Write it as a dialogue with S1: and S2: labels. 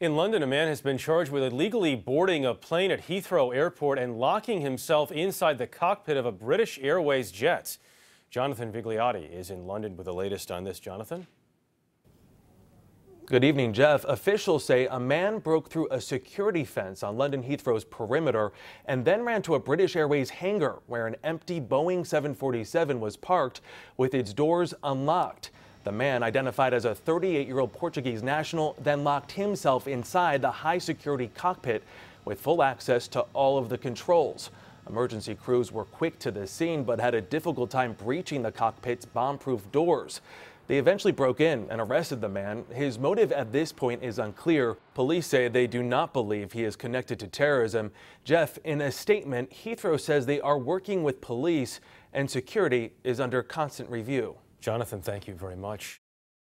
S1: In London, a man has been charged with illegally boarding a plane at Heathrow Airport and locking himself inside the cockpit of a British Airways jet. Jonathan Vigliotti is in London with the latest on this. Jonathan?
S2: Good evening, Jeff. Officials say a man broke through a security fence on London Heathrow's perimeter and then ran to a British Airways hangar where an empty Boeing 747 was parked with its doors unlocked. The man, identified as a 38-year-old Portuguese national, then locked himself inside the high-security cockpit with full access to all of the controls. Emergency crews were quick to the scene but had a difficult time breaching the cockpit's bomb-proof doors. They eventually broke in and arrested the man. His motive at this point is unclear. Police say they do not believe he is connected to terrorism. Jeff, in a statement, Heathrow says they are working with police and security is under constant review.
S1: Jonathan, thank you very much.